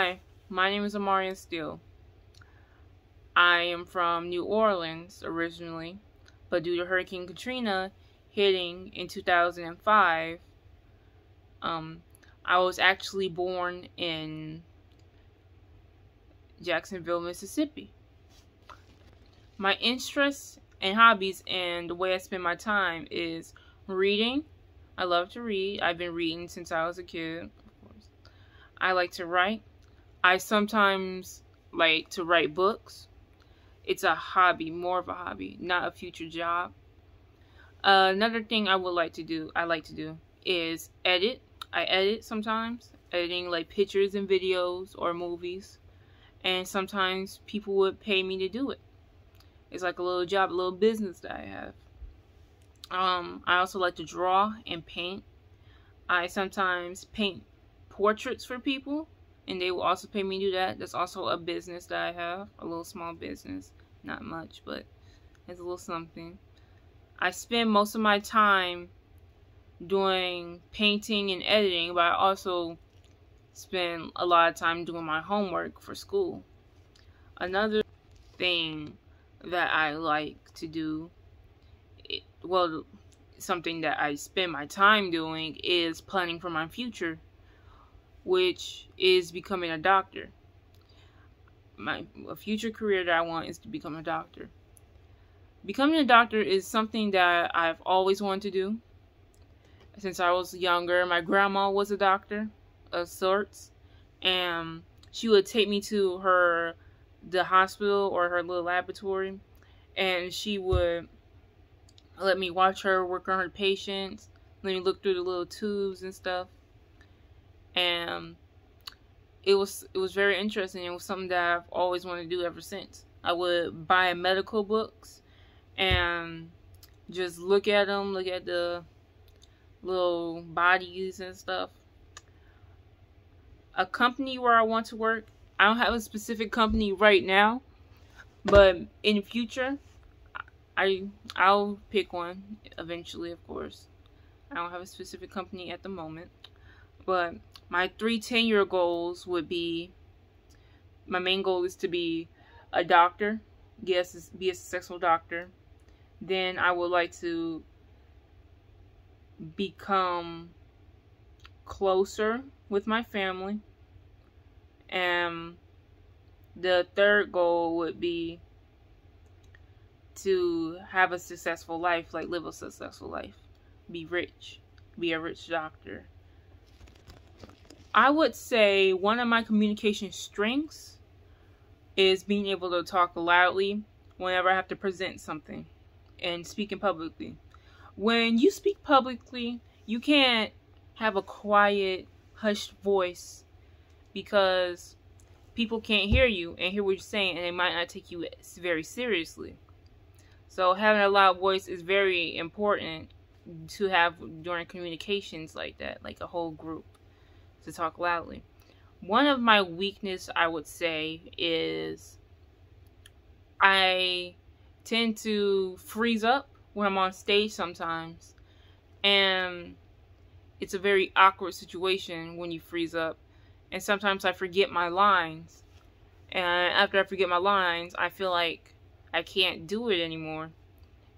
Hi, my name is Amarian Steele. I am from New Orleans originally, but due to Hurricane Katrina hitting in 2005, um, I was actually born in Jacksonville, Mississippi. My interests and hobbies and the way I spend my time is reading. I love to read. I've been reading since I was a kid. I like to write. I sometimes like to write books. It's a hobby, more of a hobby, not a future job. Uh, another thing I would like to do, I like to do, is edit. I edit sometimes, editing like pictures and videos or movies. And sometimes people would pay me to do it. It's like a little job, a little business that I have. Um, I also like to draw and paint. I sometimes paint portraits for people, and they will also pay me to do that. That's also a business that I have, a little small business. Not much, but it's a little something. I spend most of my time doing painting and editing, but I also spend a lot of time doing my homework for school. Another thing that I like to do, it, well, something that I spend my time doing is planning for my future, which is becoming a doctor. My a future career that I want is to become a doctor. Becoming a doctor is something that I've always wanted to do. Since I was younger, my grandma was a doctor of sorts, and she would take me to her the hospital or her little laboratory and she would let me watch her work on her patients let me look through the little tubes and stuff and it was it was very interesting. It was something that I've always wanted to do ever since. I would buy medical books and just look at them look at the little bodies and stuff. A company where I want to work I don't have a specific company right now, but in the future, I I'll pick one eventually, of course. I don't have a specific company at the moment, but my three 10 year goals would be my main goal is to be a doctor, yes, be a successful doctor. Then I would like to become closer with my family and the third goal would be to have a successful life, like live a successful life, be rich, be a rich doctor. I would say one of my communication strengths is being able to talk loudly whenever I have to present something and speaking publicly. When you speak publicly, you can't have a quiet, hushed voice because people can't hear you and hear what you're saying and they might not take you very seriously. So having a loud voice is very important to have during communications like that, like a whole group to talk loudly. One of my weakness I would say is I tend to freeze up when I'm on stage sometimes and it's a very awkward situation when you freeze up and sometimes I forget my lines. And after I forget my lines, I feel like I can't do it anymore.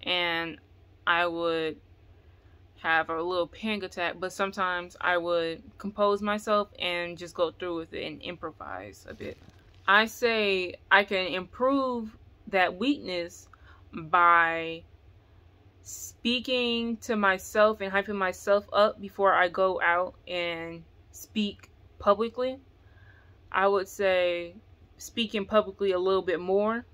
And I would have a little panic attack, but sometimes I would compose myself and just go through with it and improvise a bit. I say I can improve that weakness by speaking to myself and hyping myself up before I go out and speak publicly, I would say speaking publicly a little bit more.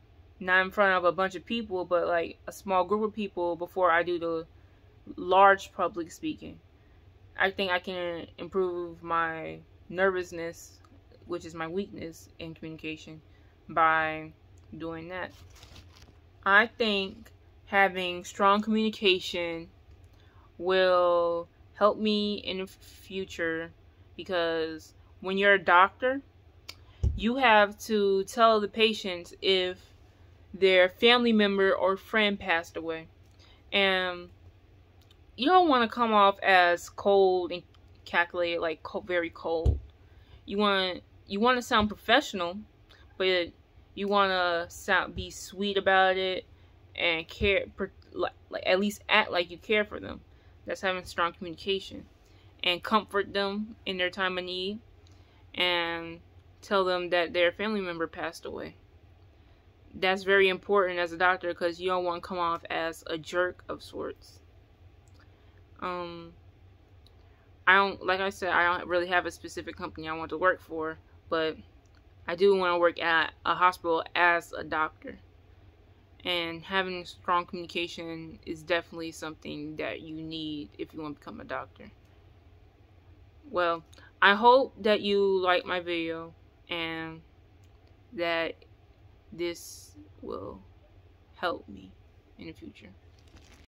Not in front of a bunch of people, but like a small group of people before I do the large public speaking. I think I can improve my nervousness, which is my weakness in communication, by doing that. I think having strong communication will help me in the future because when you're a doctor, you have to tell the patients if their family member or friend passed away. And you don't want to come off as cold and calculated, like very cold. You want you want to sound professional, but you want to sound be sweet about it and care like, like at least act like you care for them. That's having strong communication and comfort them in their time of need and tell them that their family member passed away. That's very important as a doctor because you don't want to come off as a jerk of sorts. Um, I don't, like I said, I don't really have a specific company I want to work for, but I do want to work at a hospital as a doctor. And having strong communication is definitely something that you need if you want to become a doctor. Well, I hope that you like my video and that this will help me in the future.